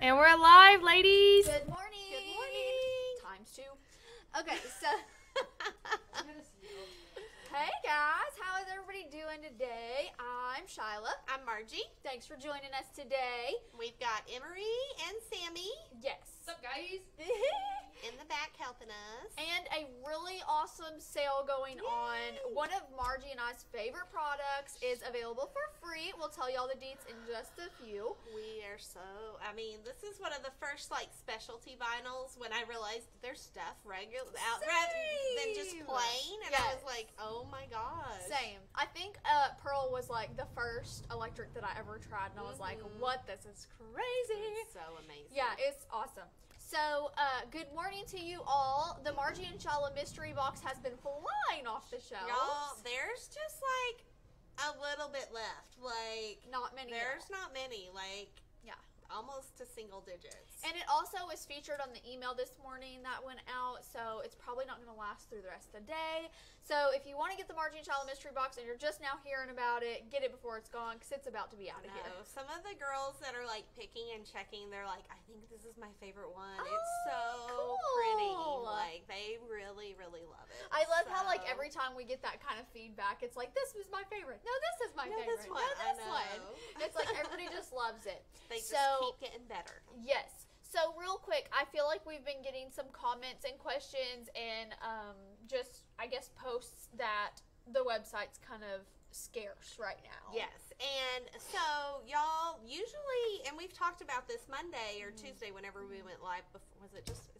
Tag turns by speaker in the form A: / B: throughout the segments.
A: And we're alive, ladies.
B: Good morning.
C: Good morning.
B: Times two. Okay, so. hey guys, how is everybody doing today? I'm Shyla.
C: I'm Marji.
B: Thanks for joining us today.
C: We've got Emery and Sammy
B: Yes.
A: What's up, guys?
C: in the back helping us.
B: and a really awesome sale going on. One of Marji and I's favorite products is available for free. We'll tell you all the deets in just a few.
C: We are so. I mean, this is one of the first like specialty vinyls when I realized there's stuff regular out rather than just plain, and I was like, oh my god.
B: Same. I think uh, Pearl was like the first electric that I ever tried, and I was like,
C: Mhm.
B: "What? This is crazy!"
C: It's so amazing.
B: Yeah, it's awesome. So, uh, good morning to you all. The Marji and Shyla mystery box has been flying off the shelves.
C: Y'all, there's just like a little bit left. Like
B: Not many.
C: there's not many. Like
B: Yeah.
C: almost to single digits.
B: And it also was featured on the email this morning that went out, so it's probably not going to last through the rest of the day. So if you want to get the Marji and Shyla mystery box and you're just now hearing about it, get it before it's gone because it's about to be out of here.
C: Some of the girls that are like picking and checking, they're like, I think this is my favorite one. it's
B: Oh,
C: so pretty. Like they really, really love it.
B: I love how like every time we get that kind of feedback, it's like this was my favorite. No, this is my
C: No,
B: favorite.
C: this one.
B: No, this one. It's like everybody just loves it.
C: they just
B: so-
C: keep getting better.
B: Yes. So real quick, I feel like we've been getting some comments and questions and um, just I guess posts that the website's kind of scarce right now.
C: Yes, and so y'all usually, and we've talked about this Monday or
B: Mhm.
C: Tuesday whenever we went live. Before, was it just?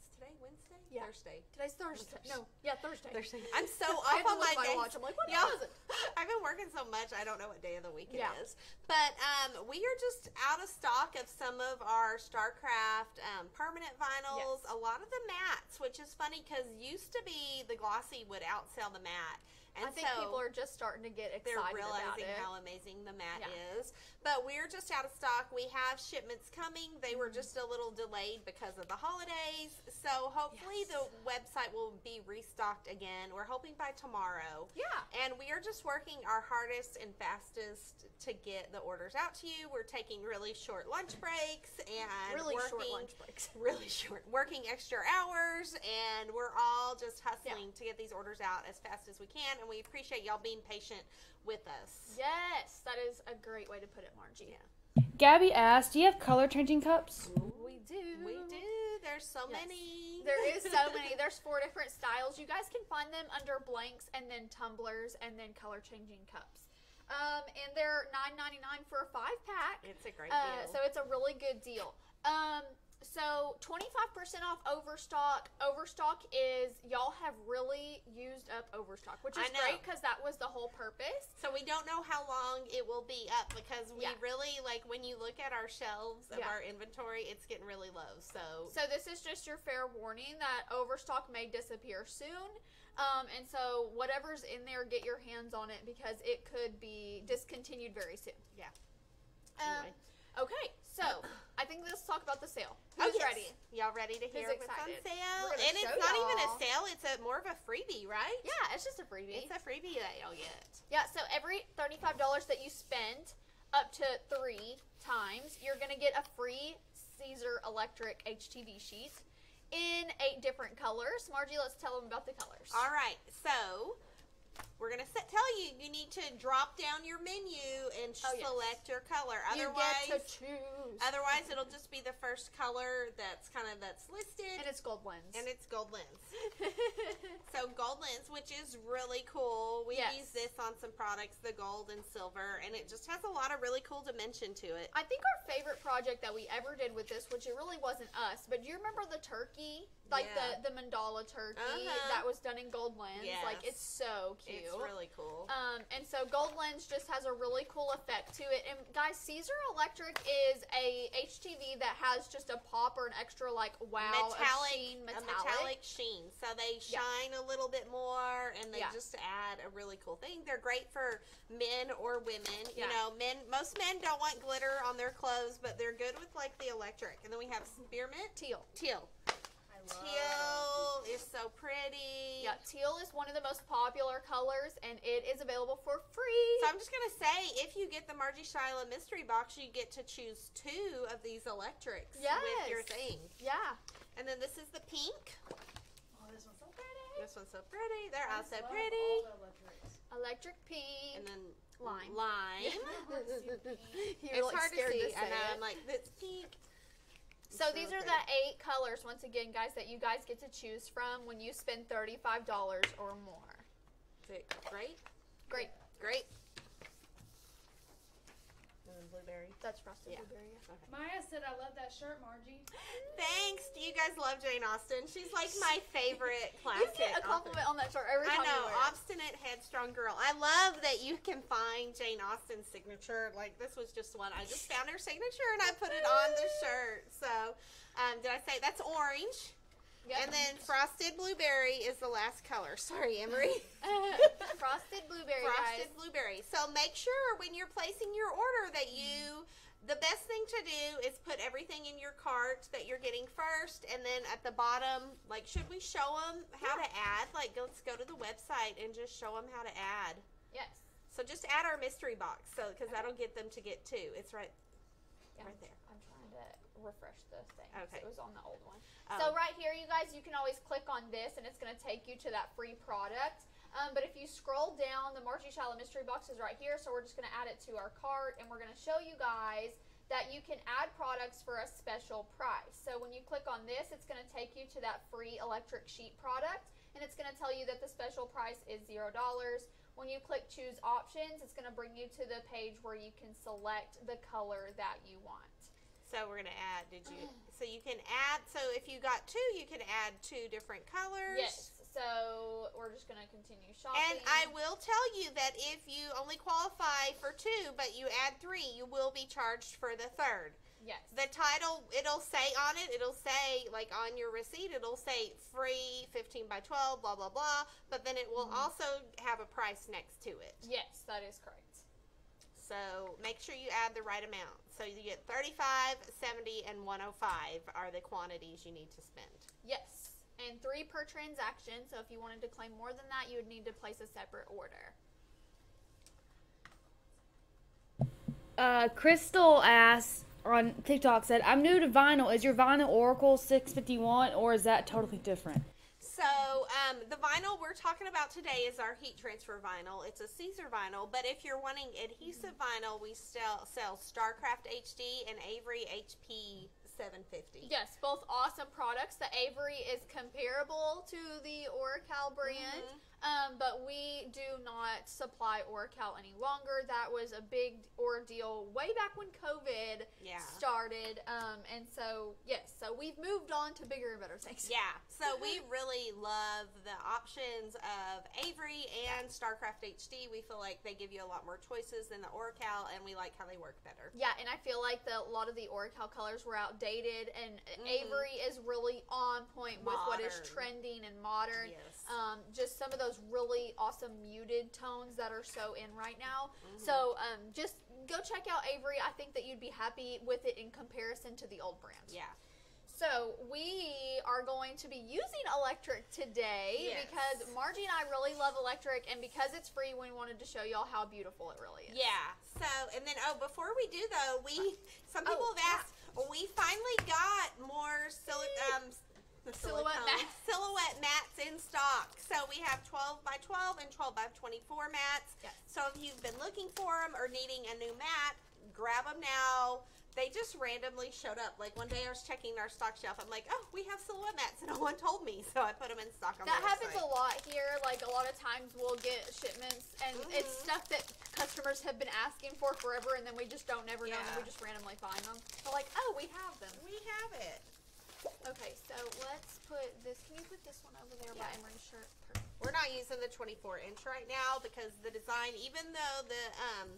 C: Is?
B: Yeah.
C: Thursday.
B: Today's Thursday.
C: Thursday.
B: No, yeah, Thursday.
C: Thursday. I'm so off on my
B: my watch. I'm like, what
C: Yeah.
B: is it?
C: I've been working so much, I don't know what day of the week it is.
B: Yeah.
C: But um, we are just out of stock of some of our StarCraft um, permanent vinyls.
B: Yes.
C: A lot of the mats, which is funny because used to be the glossy would outsell the matte. And
B: I think
C: so
B: people are just starting to get excited. they're
C: realizing how amazing the mat
B: Yeah.
C: is. But we're just out of stock. We have shipments coming. They were
B: Mm-hmm.
C: just a little delayed because of the holidays. So hopefully
B: Yes.
C: the website will be restocked again. We're hoping by tomorrow.
B: yeah.
C: And we are just working our hardest and fastest to get the orders out to you. We're taking really short lunch breaks and
B: Really
C: working,
B: short lunch breaks.
C: Really short, working extra hours, and we're all just hustling to get these orders out as fast as we can. And we appreciate y'all being patient with us.
B: Yes, that is a great way to put it, Marji.
C: Yeah.
A: Gabby asked, "Do you have color changing cups?"
B: We do.
C: We do. There's so
B: Yes.
C: many.
B: There is so many. There's four different styles. You guys can find them under blanks and then tumblers and then color changing cups. Um, and they're nine ninety nine for a five pack.
C: It's a great
B: Uh,
C: deal.
B: so it's a really good deal. Um, so 25% off Overstock. Overstock is y'all have really used up Overstock, which is great because that was the whole purpose.
C: So we don't know how long it will be up because we
B: Yeah.
C: really like when you look at our shelves of
B: Yeah.
C: our inventory, it's getting really low. So
B: So this is just your fair warning that Overstock may disappear soon. Um, and so whatever's in there, get your hands on it because it could be discontinued very soon.
C: Yeah.
B: Um,
C: Anyway.
B: okay, so I think let's talk about the sale.
C: Oh,
B: Who's
C: yes.
B: ready?
C: Y'all ready to hear what's on
B: excited?
C: sale? And it's not even
B: y'all.
C: a sale; it's a more of a freebie, right?
B: Yeah, it's just a freebie.
C: It's a freebie that y'all get.
B: Yeah, so every $35 that you spend up to three times, you're going to get a free Siser Electric HTV sheet in eight different colors. Marji, let's tell them about the colors.
C: All right, so we're gonna set, tell you you need to drop down your menu and
B: Oh, yes.
C: select your color.
B: You
C: Otherwise,
B: get to choose.
C: otherwise it'll just be the first color that's kind of that's listed,
B: and it's gold lens.
C: and it's gold lens. So gold lens, which is really cool. We
B: Yes.
C: use this on some products, the gold and silver, and it just has a lot of really cool dimension to it.
B: I think our favorite project that we ever did with this, which it really wasn't us, but do you remember the turkey? Like
C: Yeah.
B: the, the mandala turkey
C: Uh-huh.
B: that was done in gold lens? Like it's so cute.
C: It's really cool.
B: Um, and so Gold Lens just has a really cool effect to it. And guys, Siser Electric is a HTV that has just a pop or an extra like wow
C: metallic,
B: sheen
C: a
B: metallic.
C: metallic sheen. So they
B: Yeah.
C: shine a little bit more, and they
B: Yeah.
C: just add a really cool thing. They're great for men or women.
B: Yeah.
C: You know, men. Most men don't want glitter on their clothes, but they're good with like the electric. And then we have spearmint
B: Teal.
C: teal.
D: I
C: Teal is so pretty.
B: Yeah, teal is one of the most popular colors, and it is available for free.
C: So I'm just gonna say, if you get the Marji Shyla mystery box, you get to choose two of these electrics with your thing.
B: yeah.
C: And then this is the pink.
A: Oh, this one's so pretty.
C: This one's so pretty. They're all so pretty.
A: all the.
B: Electric pink.
C: And then
B: Lime.
C: Lime.
B: You're
C: it's
B: like
C: hard to see.
B: to
C: I
B: say
C: know.
B: it.
C: I'm like, this pink.
B: So these are the eight colors, once again, guys, that you guys get to choose from when you spend $35 or more.
C: Is it great?
B: Great.
C: Great. And then blueberry.
B: That's frosted
C: Yeah.
B: blueberry.
C: Okay.
A: Maya said, I love that shirt, Marji.
C: Thanks. Do you guys love Jane Austen. She's like my favorite classic.
B: You
C: classic.
B: get a
C: author.
B: compliment on that shirt every
C: I know,
B: you wear it.
C: obstinate, headstrong girl. I love that you can find Jane Austen's signature. Like this was just one. I just found her signature and I put it on the shirt. So, um, did I say that's orange?
B: Yep.
C: And then frosted blueberry is the last color. Sorry, Emery.
B: frosted blueberry,
C: frosted
B: guys.
C: blueberry. So make sure when you're placing your order that you the best thing to do is put everything in your cart that you're getting first and then at the bottom like should we show them how to add like let's go to the website and just show them how to add
B: Yes.
C: so just add our mystery box so because that'll get them to get two it's right
B: Yeah.
C: right there
B: I'm trying to refresh the thing.
C: Okay.
B: It was on the old one.
C: Oh.
B: So right here, you guys, you can always click on this, and it's going to take you to that free product. Um, but if you scroll down, the Marji Shyla mystery box is right here. So we're just going to add it to our cart, and we're going to show you guys that you can add products for a special price. So when you click on this, it's going to take you to that free electric sheet product, and it's going to tell you that the special price is zero dollars. When you click choose options, it's going to bring you to the page where you can select the color that you want.
C: So we're gonna add did you so you can add so if you got two you can add two different colors
B: Yes. So we're just gonna continue shopping.
C: And I will tell you that if you only qualify for two, but you add three, you will be charged for the third.
B: yes.
C: The title, it'll say on it, it'll say, like on your receipt, it'll say free 15 by 12, blah, blah, blah. But then it will mm-hmm. also have a price next to it.
B: yes, that is correct.
C: So make sure you add the right amount. So you get 35, 70, and 105 are the quantities you need to spend.
B: Yes. And three per transaction. So if you wanted to claim more than that, you would need to place a separate order.
A: Uh, Crystal asked on TikTok said, "I'm new to vinyl. Is your vinyl Oracal 651 or is that totally different?"
C: So um, the vinyl we're talking about today is our heat transfer vinyl. It's a Siser vinyl, but if you're wanting adhesive vinyl, we sell, sell StarCraft HD and Avery HP 750.
B: Yes, both awesome products. The Avery is comparable to the Oracal brand, um, but we do not supply Oracal any longer. That was a big ordeal way back when COVID
C: Yeah.
B: started, um, and so yes, so we've moved on to bigger and better things.
C: Yeah, so we really love the options of Avery and StarCraft HD. We feel like they give you a lot more choices than the Oracal, and we like how they work better.
B: Yeah, and I feel like the, a lot of the Oracal colors were outdated, and
C: Mhm.
B: Avery is really on point with what is trending and modern.
C: Yes.
B: Um, just some of those really awesome muted tones that are so in right now.
C: Mm-hmm.
B: So um, just go check out Avery. I think that you'd be happy with it in comparison to the old brand.
C: Yeah.
B: So we are going to be using electric today
C: Yes.
B: because Marji and I really love electric, and because it's free, we wanted to show y'all how beautiful it really is.
C: Yeah. So, and then oh, before we do though, we some
B: Oh,
C: people have asked. We finally got more sil- um, the
B: Silhouette
C: silicone-
B: mats.
C: silhouette mats in stock. So we have 12 by 12 and 12 by 24 mats.
B: Yes.
C: So if you've been looking for them or needing a new mat, grab them now. They just randomly showed up. Like one day I was checking our stock shelf. I'm like, oh, we have silhouette mats, and no one told me, so I put them in stock on
B: That happens
C: website.
B: a lot here. Like a lot of times we'll get shipments and it's
C: Mhm.
B: stuff that customers have been asking for forever and then we just don't never know and we just randomly find them. We're like, oh, we have them.
C: We have it.
B: Okay, so let's put this. Can you put this one over there by
C: Yeah.
B: Emery's shirt? Perfect.
C: We're not using the 24 inch right now because the design, even though the um,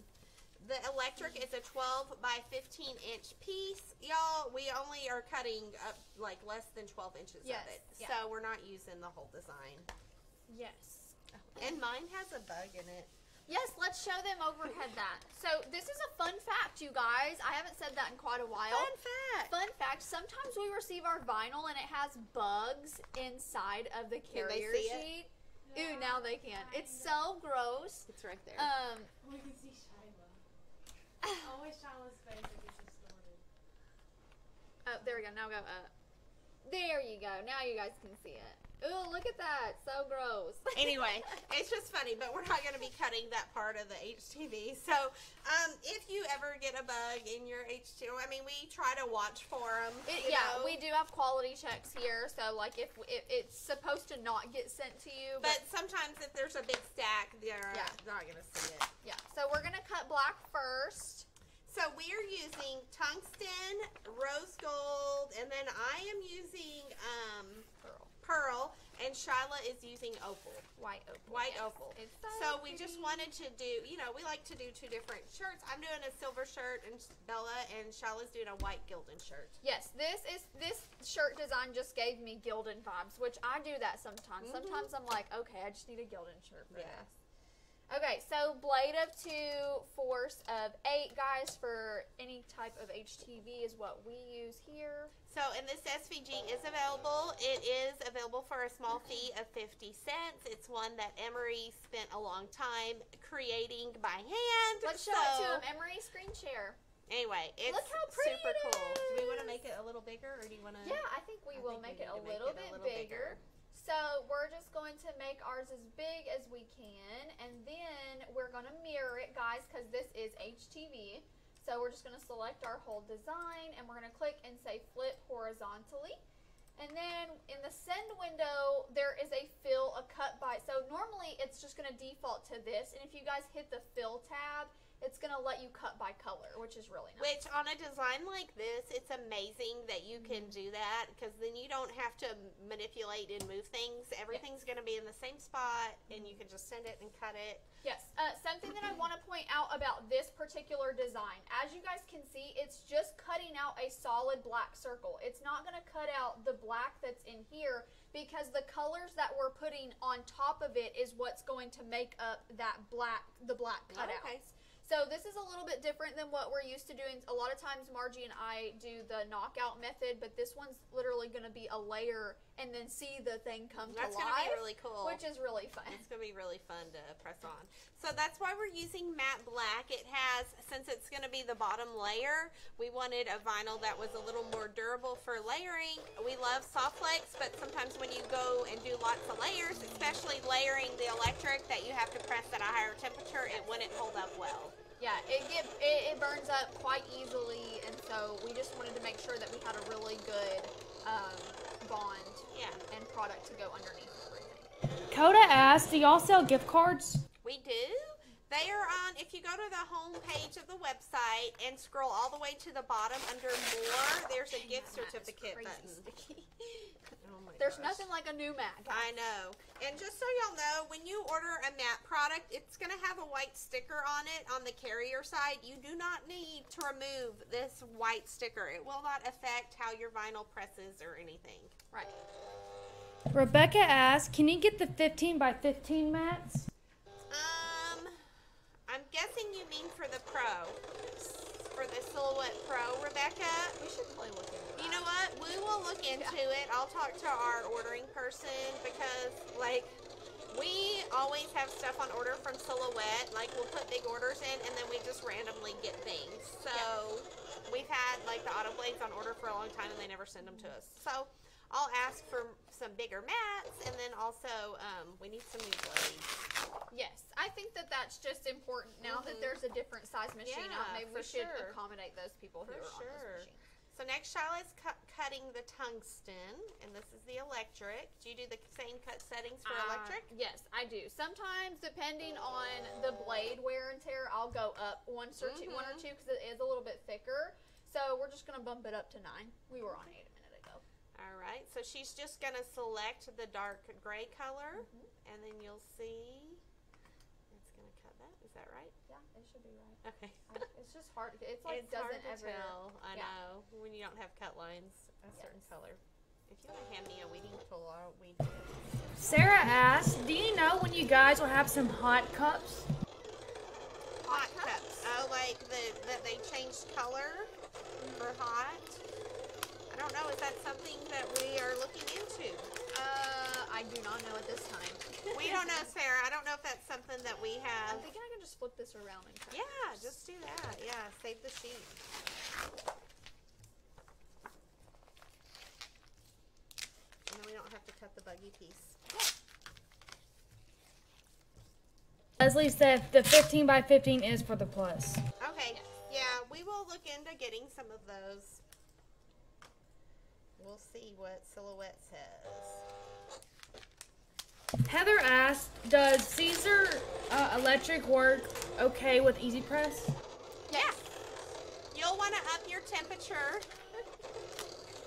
C: the electric is a 12 by 15 inch piece, y'all, we only are cutting up like less than 12 inches
B: Yes,
C: of it.
B: yeah.
C: So we're not using the whole design.
B: Yes.
C: And mine has a bug in it.
B: Yes, let's show them overhead that. So this is a fun fact, you guys. I haven't said that in quite a while.
C: Fun fact.
B: Fun fact, sometimes we receive our vinyl and it has bugs inside of the
C: Can they
B: carrier
C: see it?
B: sheet. Ooh, now they can. It's so gross.
C: It's right there.
B: Um,
D: We can see Shyla. Always Shyla's face that gets distorted.
B: oh, there we go. Now we go up. There you go. Now you guys can see it. Ooh, look at that. So gross.
C: anyway, it's just funny, but we're not going to be cutting that part of the HTV. So, um, if you ever get a bug in your HTV, I mean, we try to watch for them.
B: It, yeah, we do have quality checks here, so like if, if it's supposed to not get sent to you, but,
C: But sometimes if there's a big stack, they're
B: Yeah.
C: not going to see it.
B: yeah. So we're gonna cut black first.
C: So we're using tungsten, rose gold, and then I am using um,
B: Pearl.
C: and Shyla is using opal.
B: White opal.
C: White
B: yes.
C: opal.
B: It's
C: So we just wanted to do, you know, we like to do two different shirts. I'm doing a silver shirt, and Bella and Shyla's doing a white Gildan shirt.
B: Yes, this is this shirt design just gave me Gildan vibes, which I do that sometimes.
C: Mhm.
B: Sometimes I'm like, okay, I just need a Gildan shirt for
C: Yeah.
B: this. Okay, so blade of two, force of eight, guys. For any type of HTV is what we use here.
C: So, and this SVG is available. It is available for a small fee of 50 cents. It's one that Emery spent a long time creating by hand.
B: Let's
C: so,
B: show it to him. Emery screen share.
C: Anyway, it's
B: Look how pretty
C: super
B: it
C: cool. Do we want to make it a little bigger or do you want to?
B: Yeah, I think we
C: I
B: will
C: think
B: make
C: we
B: it a
C: make
B: little
C: it a
B: bit bigger.
C: bigger.
B: So we're just going to make ours as big as we can, and then we're going to mirror it, guys, because this is HTV. So we're just going to select our whole design, and we're going to click and say flip horizontally. And then in the send window, there is a fill, a cut by. So normally it's just going to default to this, and if you guys hit the fill tab, it's going to let you cut by color, which is really nice.
C: Which on a design like this, it's amazing that you can
B: Mm-hmm.
C: do that because then you don't have to manipulate and move things. Everything's going to be in the same spot, and you can just send it and cut it.
B: Yes. Uh, something that I want to point out about this particular design, as you guys can see, it's just cutting out a solid black circle. It's not going to cut out the black that's in here because the colors that we're putting on top of it is what's going to make up that black, the black cutouts.
C: Okay.
B: So this is a little bit different than what we're used to doing. A lot of times Marji and I do the knockout method, but this one's literally going to be a layer and then see the thing come
C: That's
B: to
C: going to be really cool.
B: which is really fun.
C: It's going to be really fun to press on. So that's why we're using matte black. It has, since it's going to be the bottom layer, we wanted a vinyl that was a little more durable for layering. We love soft flex, but sometimes when you go and do lots of layers, especially layering the electric that you have to press at a higher temperature, it wouldn't hold up well.
B: Yeah, it get it, it burns up quite easily, and so we just wanted to make sure that we had a really good um, bond
C: Yeah,
B: and product to go underneath everything.
A: Coda asked, do y'all sell gift cards?
C: we do. They are on, if you go to the home page of the website and scroll all the way to the bottom under more, there's a gift certificate button.
B: sticky.
C: My
B: There's
C: gosh.
B: nothing like a new mat. guys.
C: I know. And just so y'all know, when you order a matte product, it's going to have a white sticker on it on the carrier side. You do not need to remove this white sticker. It will not affect how your vinyl presses or anything.
B: Right.
A: Rebecca asked, can you get the 15 by 15 mats?
C: Um, I'm guessing you mean for the Pro. For the Silhouette Pro, Rebecca.
B: We should probably look into.
C: You know what? We will look into it. I'll talk to our ordering person because, like, we always have stuff on order from Silhouette. Like, we'll put big orders in and then we just randomly get things. So, we've had, like, the auto blades on order for a long time and they never send them to us. So, I'll ask for some bigger mats and then also, um, we need some new blades.
B: Yes, I think that that's just important now that
C: Mhm.
B: there's a different size machine out. Maybe we should
C: sure.
B: accommodate those people who
C: For
B: are on
C: sure.
B: those machines.
C: So next, Shyla's cu- cutting the tungsten, and this is the electric. Do you do the same cut settings for
B: Uh,
C: electric?
B: yes, I do. Sometimes, depending on the blade wear and tear, I'll go up one or two, one or
C: Mhm.
B: two because it is a little bit thicker. So we're just gonna bump it up to nine. We were on eight a minute ago.
C: All right. So she's just gonna select the dark gray color,
B: Mm-hmm.
C: and then you'll see it's gonna cut that. Is that right?
B: Yeah, it should be right.
C: Okay.
B: I- it's just hard. It's like
C: it's
B: doesn't
C: hard to
B: ever.
C: tell. I
B: yeah.
C: know when you don't have cut lines a certain color. If you want to hand me a weeding tool, I'll weed.
A: Sarah asked, do you know when you guys will have some hot cups? Hot, hot cups. cups.
C: Oh, like the that they changed color for hot. I don't know. Is that something that we are looking into?
B: Uh, I do not know at this time.
C: We don't know, Sarah. I don't know if that's something that we have.
B: I'm thinking I can just flip this around and cut.
C: Yeah, just do that. Yeah, save the sheet. And then we don't have to cut the buggy piece.
A: Leslie said the 15 by 15 is for the plus.
C: Okay. Yeah, we will look into getting some of those. We'll see what Silhouette says.
A: Heather asked, "Does Siser uh, Electric work okay with Easy Press?"
C: Yes. You'll want to up your temperature.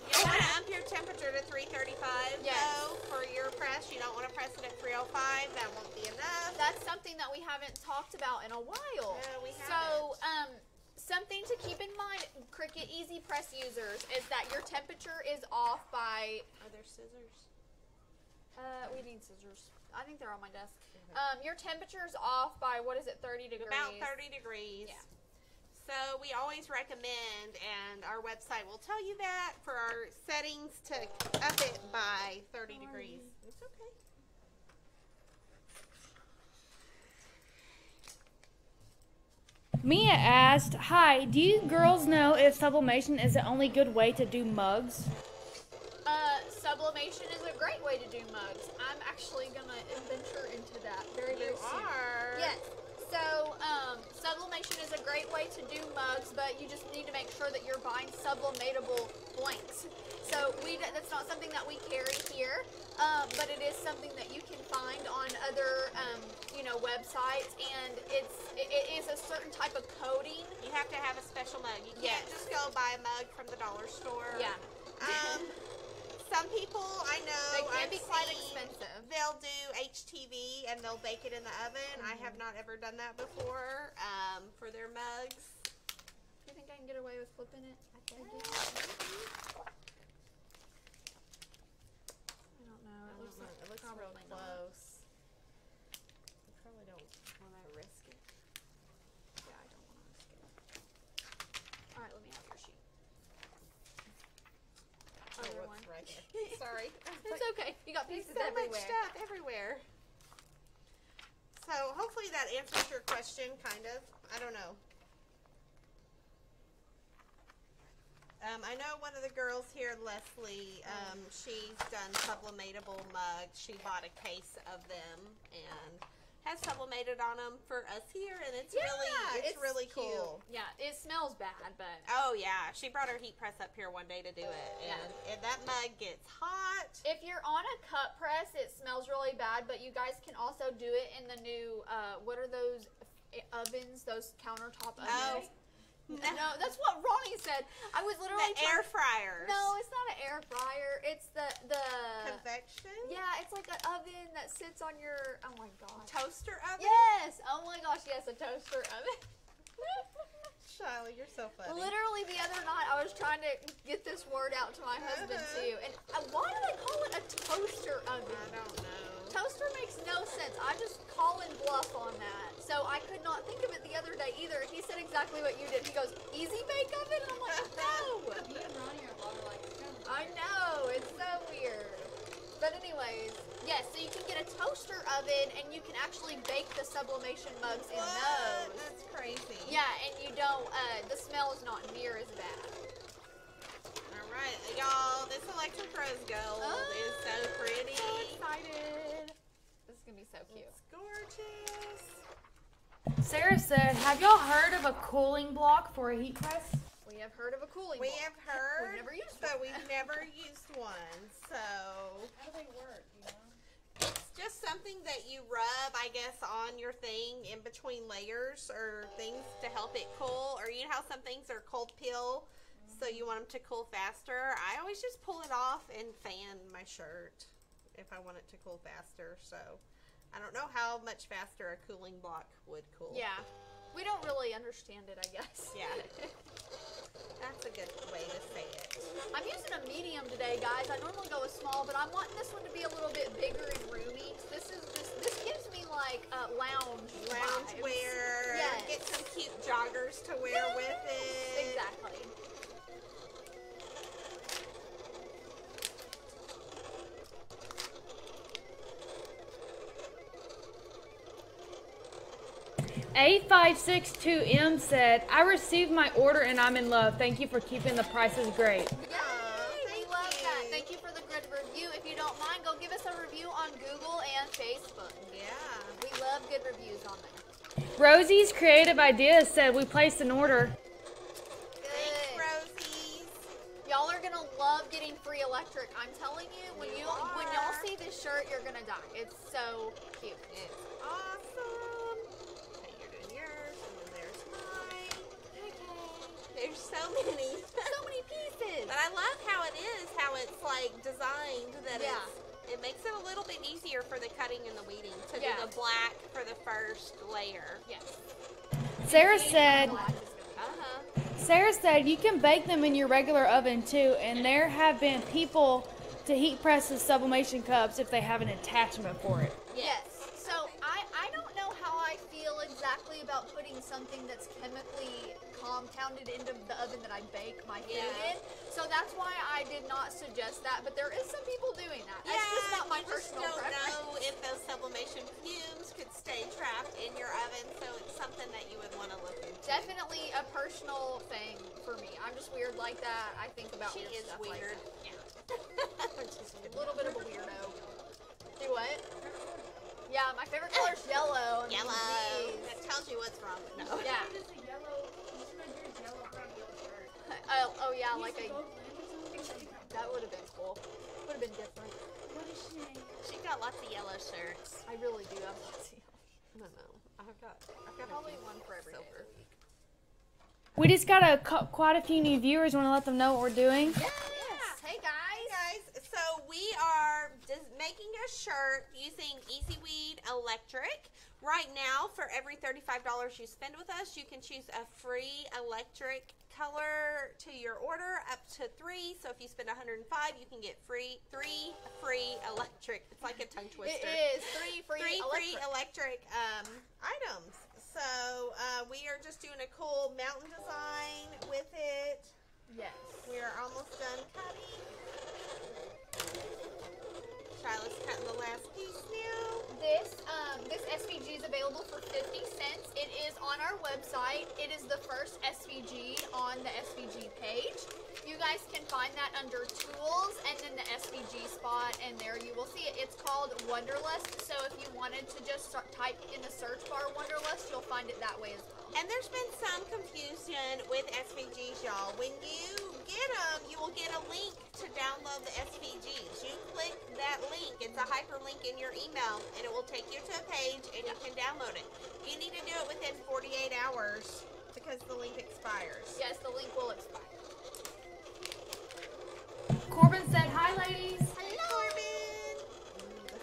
C: You'll want to up your temperature to 335
B: Yes.
C: though for your press. You don't want to press it at 305. That won't be enough.
B: That's something that we haven't talked about in a while.
C: No, we have.
B: So, um, something to keep in mind, Cricut Easy Press users, is that your temperature is off by.
C: Are there scissors?
B: Uh, we need scissors. I think they're on my desk. Um, your temperature is off by what is it, 30 degrees?
C: About 30 degrees.
B: Yeah.
C: So we always recommend, and our website will tell you that for our settings to up it by 30 degrees. It's okay.
A: Mia asked, "Hi, do you girls know if sublimation is the only good way to do mugs?"
B: Uh, sublimation is a great way to do mugs. I'm actually gonna venture into that very, very
C: You
B: soon.
C: are.
B: Yes. So, um, sublimation is a great way to do mugs, but you just need to make sure that you're buying sublimatable blanks. So we that's not something that we carry here, um, but it is something that you can find on other, um, you know, websites, and it's it, it is a certain type of coating.
C: You have to have a special mug. You can't
B: Yes.
C: just go buy a mug from the dollar store.
B: Yeah.
C: Um, some people I know
B: They can
C: I've
B: be quite
C: seen,
B: expensive.
C: They'll do HTV and they'll bake it in the oven. I
B: Mm-hmm.
C: have not ever done that before um, for their mugs.
B: Do you think I can get away with flipping it? I
C: Yeah.
B: don't know. It looks like
C: it looks real
B: probably not.
C: close. You probably don't want to risk it.
B: Yeah, I don't want to risk it. All right, let me have your sheet.
C: Oh,
B: Other
C: whoops,
B: one.
C: right there. Sorry.
B: It's okay. You got
C: There's
B: pieces
C: so
B: everywhere.
C: much stuff everywhere. So hopefully that answers your question, kind of. I don't know. Um, I know one of the girls here, Leslie. Um, she's done sublimatable mugs. She bought a case of them and has sublimated on them for us here, and it's really it's, really
B: cute.
C: cool.
B: Yeah, it smells bad, but
C: Oh yeah, she brought her heat press up here one day to do it,
B: Yeah.
C: and, and that mug gets hot.
B: if you're on a cut press, it smells really bad. But you guys can also do it in the new. Uh, what are those ovens? Those countertop
C: Oh,
B: ovens? No. that's what Ronnie said. I was literally
C: the air fryer.
B: No, it's not an air fryer. It's the the.
C: convection.
B: Yeah, it's like an oven that sits on your. Oh my god.
C: Toaster oven.
B: Yes. Oh my gosh. Yes, a toaster oven.
C: Charlotte, you're so funny.
B: Literally the other night, I was trying to get this word out to my husband
C: Uh-huh.
B: too. And uh, why do they call it a toaster oven?
C: I don't know.
B: Toaster makes no sense. I just call and bluff on that. So I could not think of it the other day either. He said exactly what you did. He goes, "Easy bake oven." And I'm like, no.
D: You and Ronnie are both like, it's kind of
B: I know it's so weird. But anyways, yes. So you can get a toaster oven, and you can actually bake the sublimation mugs in
C: What?
B: those.
C: That's crazy.
B: Yeah, and you don't. Uh, the smell is not near as bad.
C: All right, y'all. This electric rose gold is so pretty.
B: So excited. This is gonna be so cute.
C: It's gorgeous.
A: Sarah said, "Have y'all heard of a cooling block for a heat press?"
B: We have heard of a cooling
C: We
B: block.
C: have heard,
B: We've never used
C: but
B: one.
C: we've never used one. So
D: How do they work, you know?
C: it's just something that you rub, I guess, on your thing in between layers or things to help it cool. Or you know how some things are cold peel, so you want them to cool faster. I always just pull it off and fan my shirt if I want it to cool faster. So I don't know how much faster a cooling block would cool.
B: Yeah. We don't really understand it, I guess.
C: Yeah. That's a good way to say it.
B: I'm using a medium today, guys. I normally go with small, but I'm wanting this one to be a little bit bigger and roomy. This is just this gives me like uh, lounge
C: Lounge
B: vibes.
C: wear.
B: Yes.
C: Get some cute joggers to wear with it.
B: Exactly.
A: A562M said, I received my order and I'm in love. Thank you for keeping the prices great.
B: Yay!
C: thank
B: we love that. Thank you for the good review. If you don't mind, go give us a review on Google and Facebook.
C: Yeah.
B: We love good reviews on there.
A: Rosie's creative ideas said, We placed an order.
C: Thanks, Rosie's.
B: Y'all are gonna love getting free electric. I'm telling you, when you when y'all see this shirt, you're gonna die. It's so cute.
C: It's awesome. Okay, you're doing yours, and then there's mine. There's so many.
B: So many pieces.
C: But I love how it is, how it's like designed that
B: Yeah.
C: it's it makes it a little bit easier for the cutting and the weeding to
B: Yeah.
C: do the black for the first layer.
B: Yes.
A: Sarah said,
B: Black is gonna
C: Uh-huh.
A: Sarah said you can bake them in your regular oven too, and there have been people to heat press the sublimation cups if they have an attachment for it.
B: Yes. So I I don't know how I feel exactly about putting something that's chemically compounded into the oven that I bake my food
C: Yeah.
B: in. So that's why I did not suggest that. But there is some people doing that. That's just not my
C: you just don't
B: preference.
C: know if those sublimation fumes could stay trapped in your oven, so it's something that you would want to look into.
B: Definitely a personal thing for me. I'm just weird like that. I think about
C: She
B: weird
C: is
B: stuff
C: weird.
B: Like. Yeah.
C: Just
B: A little bit of a weirdo. Do what? Yeah, my favorite color is yellow.
C: Yellow. That tells you what's wrong. No.
B: Yeah. Oh, oh yeah, like a.
D: gold lens or something.
B: That would have been cool. Would have been different.
D: What is she name?
C: She got lots of yellow shirts.
B: I really do have lots of
C: I don't know. I've got I've got a
B: Probably
C: few
B: one for every day of
C: silver.
B: the.
A: We just got a quite a few new viewers. Want to let them know what we're doing?
B: Yes. Hey
C: Hey
B: guys.
C: guys, so we are just making a shirt using EasyWeed Electric. Right now, for every $35 you spend with us, you can choose a free electric color to your order up to three. So if you spend 105, you can get free three free electric. It's like a tongue twister.
B: It is three free
C: three free
B: electric.
C: electric um, items. So uh, we are just doing a cool mountain design with it.
B: Yes.
C: We are almost done cutting. Shyla's cutting the last piece now.
B: This um, this SVG is available for 50 cents. It is on our website. It is the first SVG on the SVG page. You guys can find that under tools and then the SVG spot, and there you will see it. It's called Wanderlust. So if you wanted to just start, type in the search bar Wanderlust, you'll find it that way as well.
C: And there's been some confusion with SVGs, y'all. When you get them, you will get a link to download the SVGs. You click that link, it's a hyperlink in your email, and it will take you to a page and you can download it. You need to do it within 48 hours because the link expires.
B: Yes, the link will expire.
A: Corbin said, "Hi, ladies."
C: Hello, Corbin.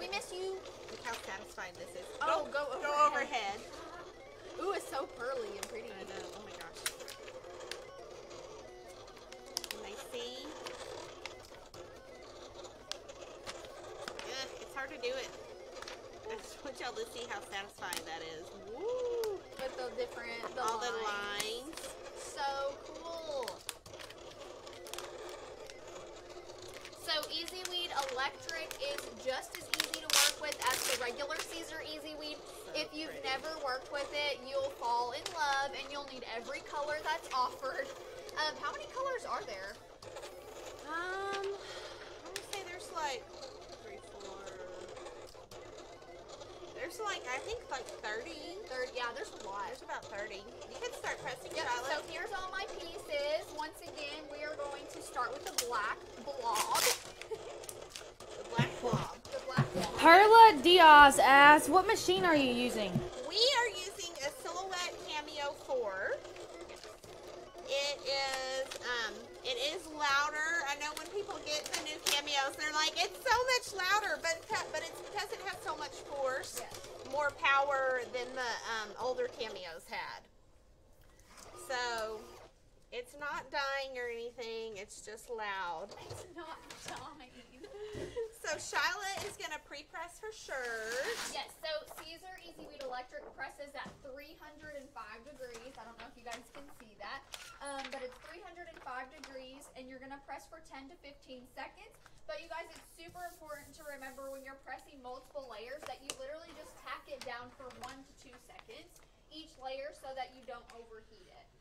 B: We miss you.
C: Look how satisfying this is.
B: Oh, go
C: Go
B: overhead.
C: overhead.
B: Ooh, it's so pearly and pretty.
C: I know. My gosh. Can they see? Ugh, it's hard to do it. I just want y'all to see how satisfying that is. Woo!
B: With the different, the
C: All the
B: lines.
C: lines.
B: So cool. So EasyWeed Electric is just as easy to work with as the regular Siser EasyWeed. If you've
C: pretty.
B: never worked with it, you'll fall in love and you'll need every color that's offered. Um, how many colors are there?
C: Um, I want to say there's like three, four. There's like I think like 30.
B: Third, yeah, there's a lot.
C: There's about 30. You can start pressing
B: Yep, so here's all my pieces. Once again, we are going to start with the black blob.
C: The black blob.
B: The black blob.
A: Perla Diaz asks, "What machine are you using?"
C: Cameos, they're like, it's so much louder, but but it's because it has so much force,
B: Yes.
C: more power than the um, older cameos had. So it's not dying or anything. It's just loud.
B: It's not dying.
C: So Shyla is gonna pre-press her shirt.
B: Yes, so Siser Easy Weed Electric presses at 305 degrees. I don't know if you guys can see that, um, but it's 305 degrees, and you're gonna press for 10 to 15 seconds. But you guys, it's super important to remember when you're pressing multiple layers that you literally just tack it down for one to two seconds each layer so that you don't overheat it.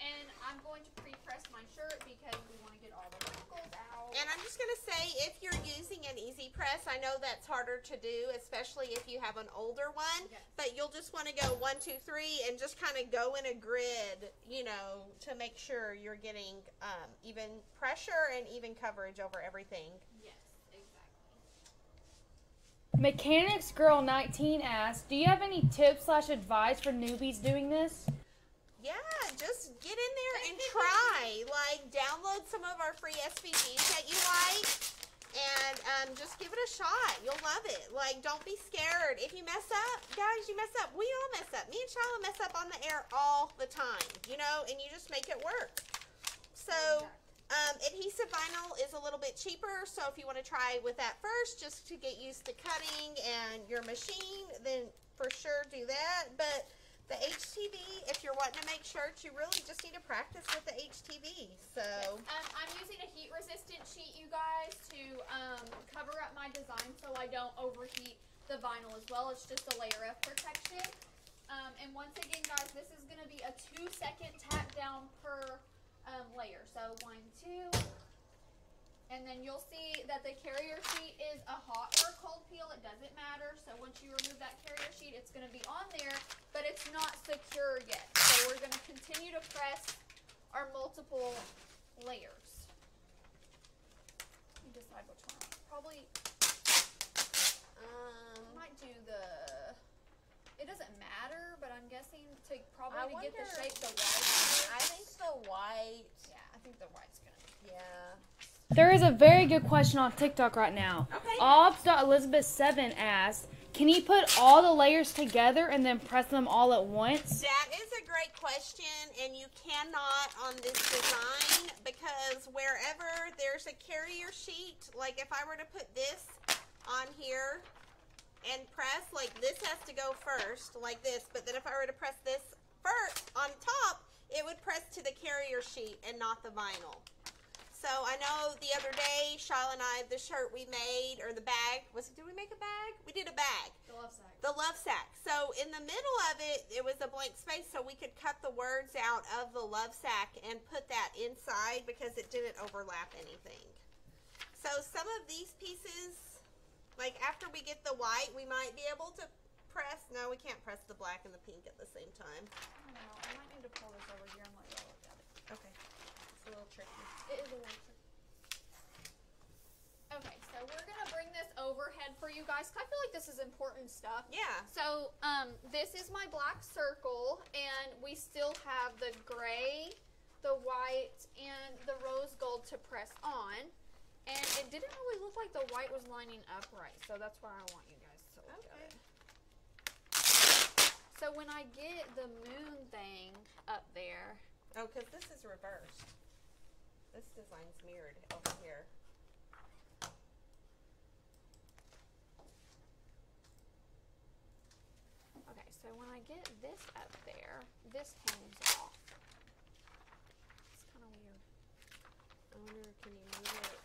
B: And I'm going to pre-press my shirt because we want to get all the wrinkles out.
C: And I'm just gonna say, if you're using an easy press, I know that's harder to do, especially if you have an older one.
B: Yes.
C: But you'll just want to go one, two, three, and just kind of go in a grid, you know, to make sure you're getting um, even pressure and even coverage over everything.
B: yes, exactly.
A: Mechanics Girl 19 asks, "Do you have any tips slash advice for newbies doing this?"
C: Yeah, just get in there and try. Like, download some of our free SVGs that you like, and um, just give it a shot. You'll love it. Like, don't be scared. If you mess up, guys, you mess up. We all mess up. Me and Shyla mess up on the air all the time, you know, and you just make it work. So, um, adhesive vinyl is a little bit cheaper, so if you want to try with that first, just to get used to cutting and your machine, then for sure do that. But the HTV, if you're wanting to make shirts, you really just need to practice with the HTV. So,
B: Um, I'm using a heat resistant sheet, you guys, to um, cover up my design so I don't overheat the vinyl as well. It's just a layer of protection. Um, and once again, guys, this is going to be a two second tap down per um, layer. So one, two. And then you'll see that the carrier sheet is a hot or a cold peel. It doesn't matter. So once you remove that carrier sheet, it's going to be on there, but it's not secure yet. So we're going to continue to press our multiple layers. Let me decide which one. Probably I
C: um,
B: might do the. It doesn't matter, but I'm guessing to probably
C: I
B: to get the shape the white.
C: I think the white,
B: Yeah, I think the white's gonna.
C: yeah.
A: There is a very good question on TikTok right now.
C: Okay.
A: Ops.elizabeth7 asks, "Can you put all the layers together and then press them all at once?"
C: That is a great question, and you cannot on this design because wherever there's a carrier sheet, like if I were to put this on here and press, like this has to go first, like this, but then if I were to press this first on top, it would press to the carrier sheet and not the vinyl. So I know the other day, Shyla and I, the shirt we made, or the bag, was it, did we make a bag? We did a bag
B: The love sack.
C: the love sack. So in the middle of it, it was a blank space, so we could cut the words out of the love sack and put that inside because it didn't overlap anything. So some of these pieces, like after we get the white, we might be able to press. No, we can't press the black and the pink at the same time.
B: I don't know. I might need to pull this over here and let y'all look at it.
C: Okay, it's a little tricky.
B: It is a. Okay, so we're gonna bring this overhead for you guys. 'cause I feel like this is important stuff.
C: Yeah.
B: So, um, this is my black circle, and we still have the gray, the white, and the rose gold to press on. And it didn't really look like the white was lining up right, so that's why I want you guys to look
C: Okay.
B: at it. So when I get the moon thing up there,
C: Oh, because this is reversed. This design's mirrored over here.
B: okay, so when I get this up there, this hangs off. It's kind of weird.
C: I wonder, can you move it?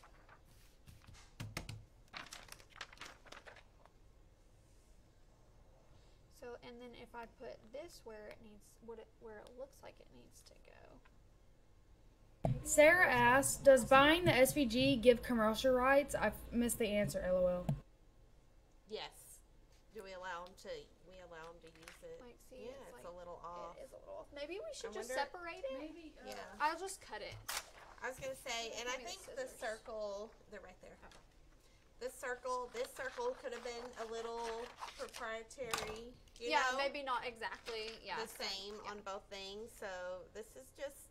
B: So, and then if I put this where it needs, what it, where it looks like it needs to go.
A: Sarah asks, "Does buying the SVG give commercial rights?" I missed the answer. LOL.
C: Yes. Do we allow them to? We allow them to use it.
B: Like, see,
C: yeah,
B: it's
C: it's,
B: like-
C: a little off.
B: It is a little off. Maybe we should
C: I
B: just
C: wonder-
B: separate it.
D: Maybe. Uh,
C: Yeah.
B: I'll just cut it.
C: I was gonna say, and I think
B: the
C: the circle, they're right there. This circle, this circle could have been a little proprietary. You
B: yeah,
C: know,
B: maybe not exactly. Yeah.
C: the same
B: yeah.
C: on both things. So this is just,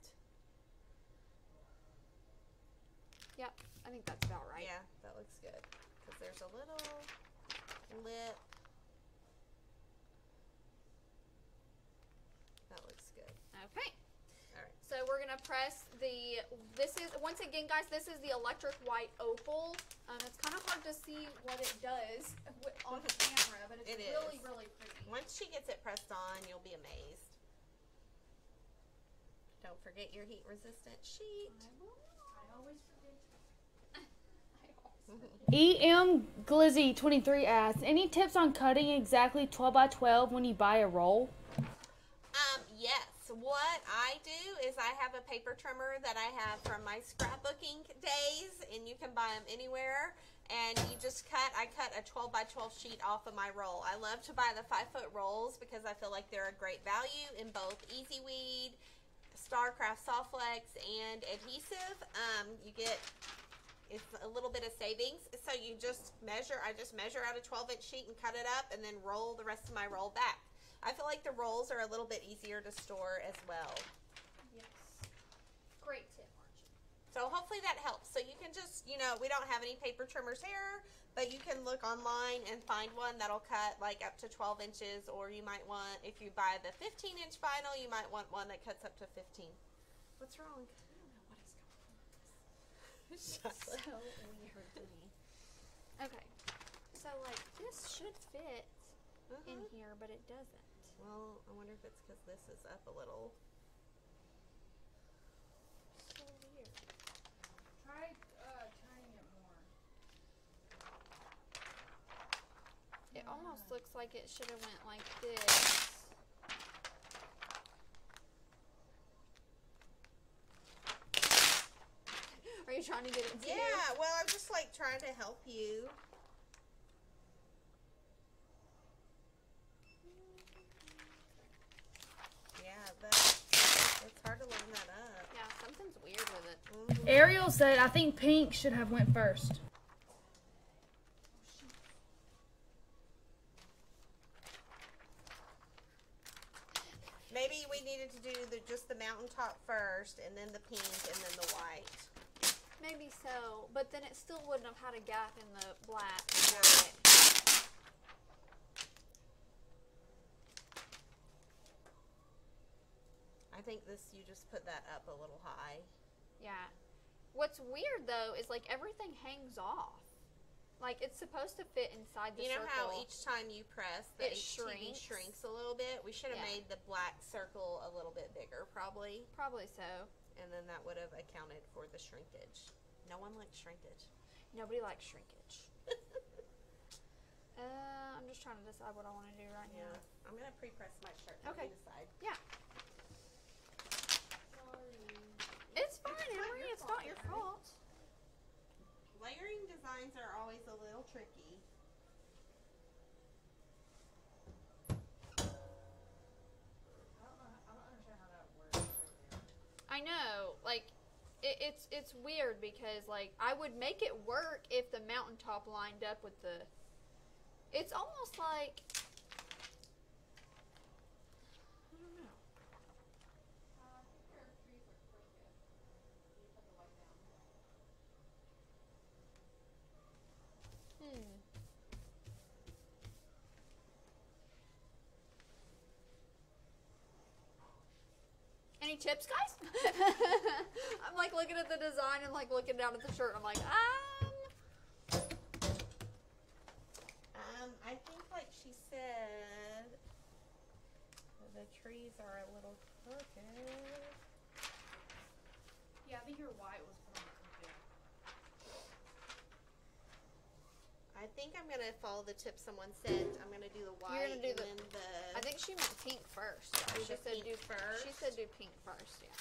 B: Yep. I think that's about right.
C: yeah, that looks good because there's a little lip. That looks good.
B: Okay.
C: All right.
B: So we're gonna press the. This is once again, guys. This is the electric white opal Um, it's kind of hard to see what it does on the camera, but it's
C: It
B: really,
C: is.
B: really pretty.
C: Once she gets it pressed on, you'll be amazed. Don't forget your heat resistant sheet.
D: I always forget.
A: EM Glizzy 23 asks, any tips on cutting exactly 12 by 12 when you buy a roll?
C: Um, yes. What I do is I have a paper trimmer that I have from my scrapbooking days, and you can buy them anywhere. And you just cut, I cut a 12 by 12 sheet off of my roll. I love to buy the five foot rolls because I feel like they're a great value in both Easy Weed, Starcraft Softflex, and adhesive. Um, you get it's a little bit of savings. So you just measure, I just measure out a 12 inch sheet and cut it up and then roll the rest of my roll back. I feel like the rolls are a little bit easier to store as well.
B: Yes. Great tip, Marji.
C: So hopefully that helps. So you can just, you know, we don't have any paper trimmers here, but you can look online and find one that'll cut like up to 12 inches, or you might want, if you buy the 15 inch vinyl, you might want one that cuts up to 15. What's wrong? I don't know what is going on with this.
B: So weird to me. Okay. So like this should fit in
C: Mhm.
B: here, but it doesn't.
C: Well, I wonder if it's because this is up a little.
B: So weird.
D: Try uh, turning it more.
B: It almost looks like it should have went like this. Are you trying to get it to?
C: Yeah, well, I'm just like trying to help you. Yeah, but it's hard to line that up.
B: Yeah, something's weird with it.
C: Mhm.
A: Ariel said, I think pink should have went first.
C: Maybe we needed to do the just the mountaintop first, and then the pink, and then the white.
B: Maybe so, but then it still wouldn't have had a gap in the black.
C: Right. I think this you just put that up a little high.
B: Yeah. What's weird though is like everything hangs off. Like it's supposed to fit inside the circle.
C: you know
B: circle.
C: how each time you press, the
B: It
C: HTV
B: shrinks?
C: shrinks a little bit. We should have
B: Yeah.
C: made the black circle a little bit bigger, probably,
B: Probably so.
C: And then that would have accounted for the shrinkage. No one likes shrinkage.
B: Nobody likes shrinkage. Uh, I'm just trying to decide what I want to do right
C: yeah,
B: now.
C: I'm gonna pre-press my shirt.
B: Okay.
C: decide.
B: Yeah.
D: Sorry.
B: It's fine,
C: It's not
B: Emery.
C: your
B: It's
C: fault,
B: not your fault.
C: Layering designs are always a little tricky.
D: I don't know. I don't understand how that works right there.
B: I know, like, it, it's it's weird because like I would make it work if the mountaintop lined up with the. It's almost like. Any tips, guys? I'm like looking at the design and like looking down at the shirt. I'm like, um,
C: Um, I think, like she said, the trees are a little crooked.
D: Yeah, I think your white was put on crooked.
C: I think I'm gonna follow the tip someone sent. I'm gonna do the white You're
B: gonna do
C: and
B: the-
C: then the.
B: I think she meant pink first. though. She said
C: pink
B: do
C: first?
B: She said do pink first. Yeah.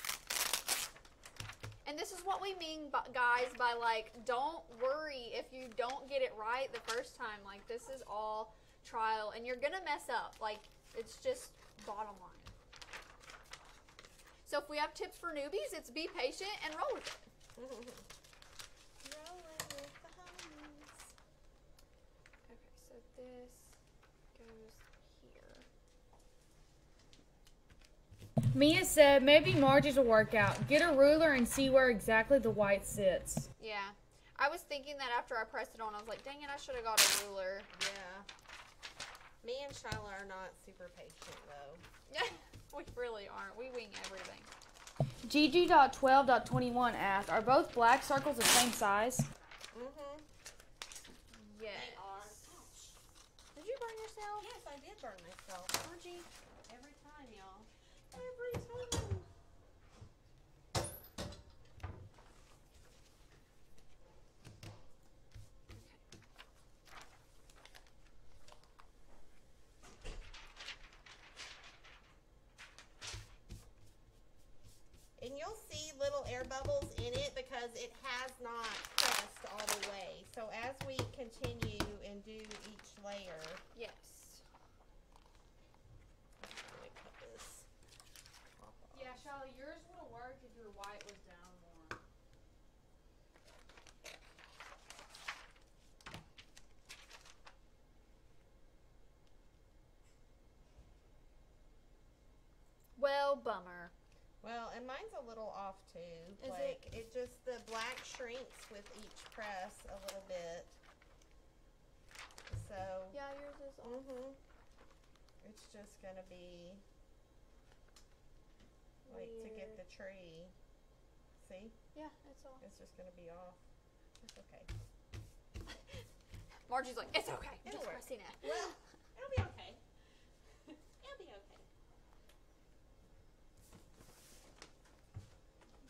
B: And this is what we mean, by, guys, by like, don't worry if you don't get it right the first time. Like, this is all trial, and you're gonna mess up. Like, it's just bottom line. So if we have tips for newbies, it's be patient and roll with it.
A: Mia said maybe Marji's a workout. Get a ruler and see where exactly the white sits.
B: Yeah. I was thinking that after I pressed it on. I was like, dang it, I should have got a ruler.
C: Yeah. Me and Shyla are not super patient, though.
B: Yeah, we really aren't. We wing everything.
A: GG.12.21 asked, are both black circles the same size?
C: Mm-hmm. Yes. They are.
B: Did you burn yourself?
C: Yes, I did burn myself. Marji. Bubbles in it because it has not pressed all the way. So as we continue and do each layer,
B: Yes.
C: let me cut this top off.
D: Yeah, Shelly, yours would have worked if your white was down more.
B: Well, bummer.
C: Well, and mine's a little off too.
B: Is
C: like it? just the black shrinks with each press a little bit. So
B: Yeah, yours is off.
C: mhm. It's just gonna be like to get the tree. See?
B: Yeah, it's off.
C: It's just gonna be off. It's okay.
B: Marji's like, it's okay. I'm
C: It'll
B: just
C: work.
B: pressing it.
C: Well, it'll be okay. it'll be okay.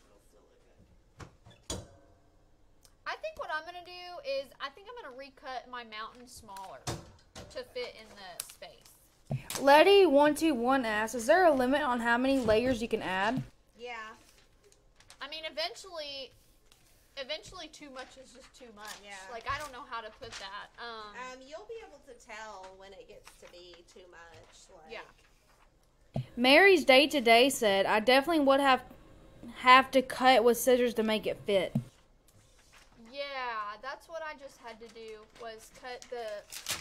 C: It'll still look good.
B: I think what I'm gonna do is I think I'm gonna recut my mountain smaller to fit in the space.
A: Letty one two one asks, is there a limit on how many layers you can add?
C: Yeah.
B: I mean, eventually, eventually, too much is just too much.
C: Yeah.
B: Like I don't know how to put that. Um.
C: Um, you'll be able to tell when it gets to be too much. Like,
B: Yeah.
A: Mary's day to day said, I definitely would have have to cut with scissors to make it fit.
B: Yeah, that's what I just had to do was cut the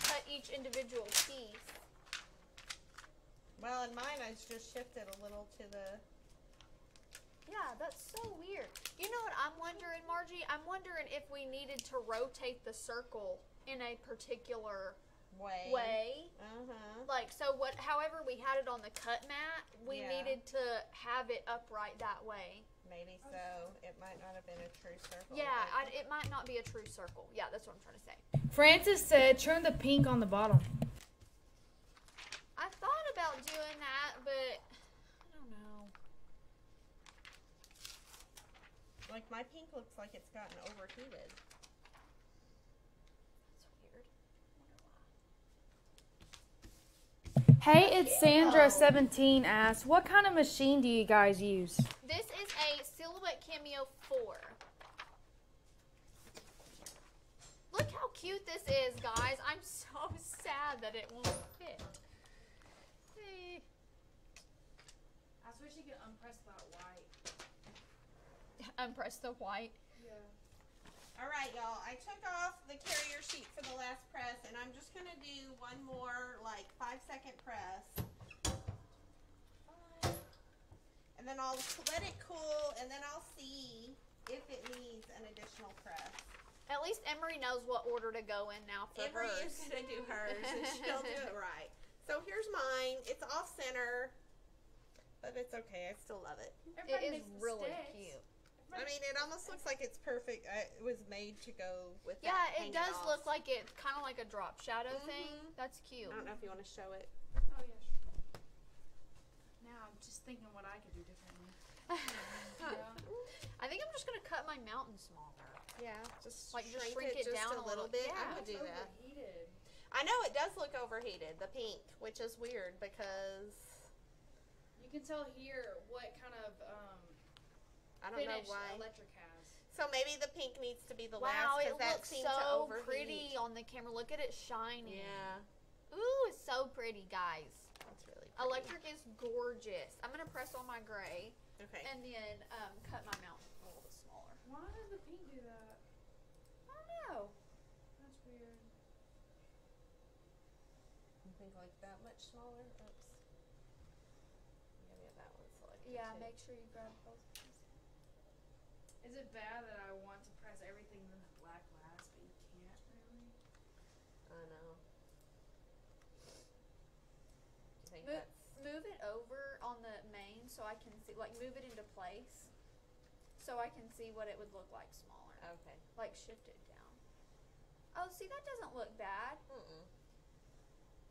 B: cut each individual piece.
C: Well, in mine, I just shifted a little to the.
B: Yeah, that's so weird. You know what I'm wondering, Marji? I'm wondering if we needed to rotate the circle in a particular
C: Way.
B: way.
C: Uh huh.
B: Like so what however we had it on the cut mat, we
C: Yeah.
B: needed to have it upright that way.
C: Maybe oh, so. It might not have been a true circle.
B: Yeah, I, it might not be a true circle. Yeah, that's what I'm trying to say.
A: Francis said, turn the pink on the bottom.
B: I thought about doing that, but I don't know.
C: like my pink looks like it's gotten overheated.
B: That's weird.
A: Hey, it's Sandra17 asks, what kind of machine do you guys use?
B: This is a Silhouette Cameo 4. Look how cute this is, guys. I'm so sad that it won't fit. Eh.
D: I wish you could unpress that white.
B: Unpress the white.
D: Yeah.
C: All right, y'all. I took off the carrier sheet for the last press, and I'm just gonna do one more like five second press, and then I'll let it cool, and then I'll see if it needs an additional press.
B: At least Emery knows what order to go in now for
C: Emery
B: hers.
C: is gonna do hers, and she'll do it right. So here's mine. It's off center, but it's okay. I still love it.
B: It
D: Everybody
B: is
D: makes
B: really
D: mistakes.
B: cute.
C: I mean, it almost looks like it's perfect. I, it was made to go with.
B: Yeah,
C: that
B: it does
C: off.
B: look like it's kind of like a drop shadow thing.
C: Mhm.
B: That's cute.
C: I don't know if you want to show it.
D: Oh yeah, sure. Now I'm just thinking what I could do differently. Yeah.
B: I think I'm just gonna cut my mountain smaller.
C: Yeah, just
B: Like, just
C: shrink,
B: shrink it
C: just
B: down
C: a
B: a
C: little
B: little-
C: bit.
B: yeah.
C: I would do that.
D: Overheated.
C: I know it does look overheated, the pink, which is weird because
D: You can tell here what kind of um,
C: I don't know why.
D: electric has.
C: So maybe the pink needs to be the
B: Wow,
C: last
B: it
C: because that
B: looks
C: seemed to
B: so
C: overheat.
B: pretty on the camera. Look at it shining.
C: Yeah,
B: Ooh, it's so pretty, guys.
C: that's really pretty.
B: Electric is gorgeous. I'm gonna press on my gray
C: Okay.
B: and then um, cut my mountain a little bit smaller.
D: Why does the pink do that?
B: I don't know.
D: That's weird.
C: You think like that much smaller? Oops. Yeah, yeah, that one's selected.
B: Yeah,
C: too.
B: make sure you grab both. Of these.
D: Is it bad that I want to press everything in the black last, but you can't really?
C: I know. You think
B: Mo-
C: that's
B: Move it over on the main so I can see, like, move it into place, so I can see what it would look like smaller.
C: okay?
B: Like, shift it down. Oh, see, that doesn't look bad.
C: Mm-mm.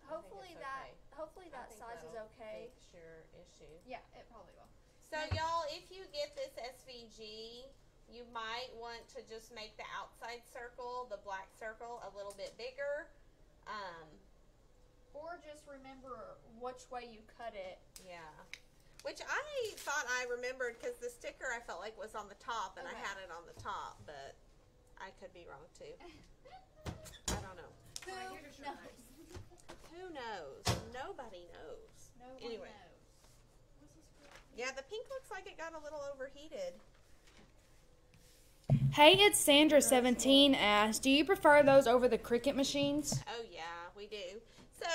B: hopefully
C: it's
B: that
C: okay.
B: hopefully
C: I
B: that
C: think
B: size is
C: that'll
B: okay.
C: Fix your issue.
B: Yeah, it probably will.
C: So y'all, if you get this SVG, you might want to just make the outside circle, the black circle, a little bit bigger. Um,
B: Or just remember which way you cut it.
C: yeah. Which I thought I remembered because the sticker I felt like was on the top, and I had it on the top, but I could be wrong too. I don't know.
B: Who
D: Alright, here's your shirt
B: knows?
C: Who knows? Nobody knows.
B: No
C: Anyway.
B: knows.
D: What's this for?
C: Yeah, the pink looks like it got a little overheated.
A: Hey, it's Sandra17 asked, Do you prefer those over the Cricut machines?
C: Oh yeah, we do. So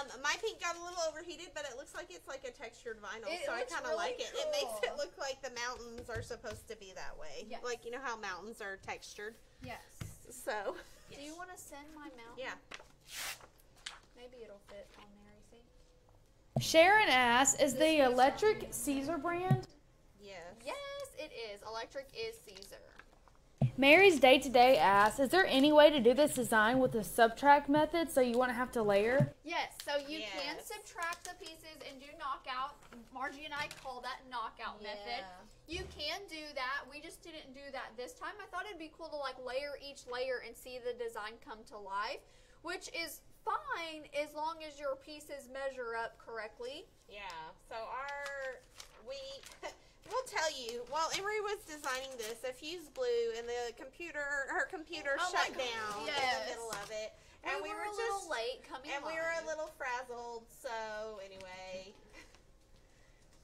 C: um, my pink got a little overheated, but it looks like it's like a textured vinyl,
B: It
C: so I kind of
B: really
C: like it. It makes it look like the mountains are supposed to be that way.
B: Yes.
C: Like you know how mountains are textured.
B: Yes.
C: So
B: Do you want to send my mount?
C: yeah,
B: Maybe it'll fit on there. You see?
A: Sharon asks, Is the electric Siser brand?
C: yes.
B: Yes, it is. Electric is Siser.
A: Mary's Day to Day asks, Is there any way to do this design with the subtract method so you won't have to layer?
B: Yes, so you can subtract the pieces and do knockout. Marji and I call that knockout method. You can do that. We just didn't do that this time. I thought it'd be cool to like layer each layer and see the design come to life, which is fine as long as your pieces measure up correctly.
C: Yeah. So our we we'll tell you. While Emery was designing this, a fuse blew and the computer her computer
B: Oh
C: shut down in the middle of it. And
B: we,
C: we,
B: were, a
C: just
B: little late coming
C: and we were a little frazzled, so anyway.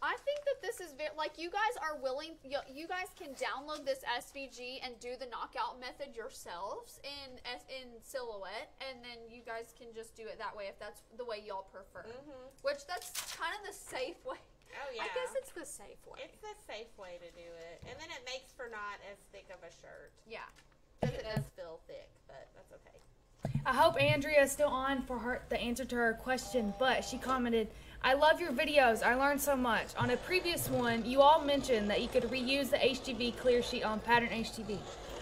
B: I think that this is very like you guys are willing. You, guys can download this SVG and do the knockout method yourselves in in Silhouette, and then you guys can just do it that way if that's the way y'all prefer.
C: Mhm.
B: Which that's kind of the safe way.
C: Oh yeah.
B: I guess it's the safe way.
C: It's the safe way to do it, and then it makes for not as thick of a shirt.
B: yeah.
C: It does feel thick, but that's okay.
A: I hope Andrea is still on for her the answer to her question, but she commented, I love your videos. I learned so much. On a previous one, you all mentioned that you could reuse the HTV clear sheet on pattern HTV.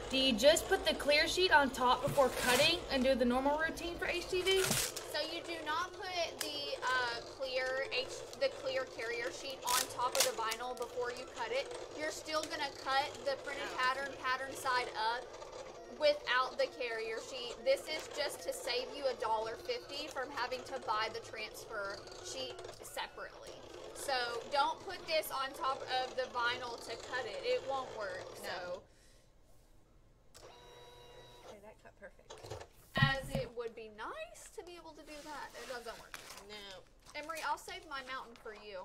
A: Do you just put the clear sheet on top before cutting and do the normal routine for HTV?
B: So you do not put the uh, clear H, the clear carrier sheet on top of the vinyl before you cut it. You're still gonna cut the printed pattern pattern side up without the carrier sheet. This is just to save you a dollar fifty from having to buy the transfer sheet separately. So don't put this on top of the vinyl to cut it. It won't work. So
C: Okay, that cut perfect.
B: As it would be nice to be able to do that, it doesn't work.
C: No.
B: Emery, I'll save my mountain for you.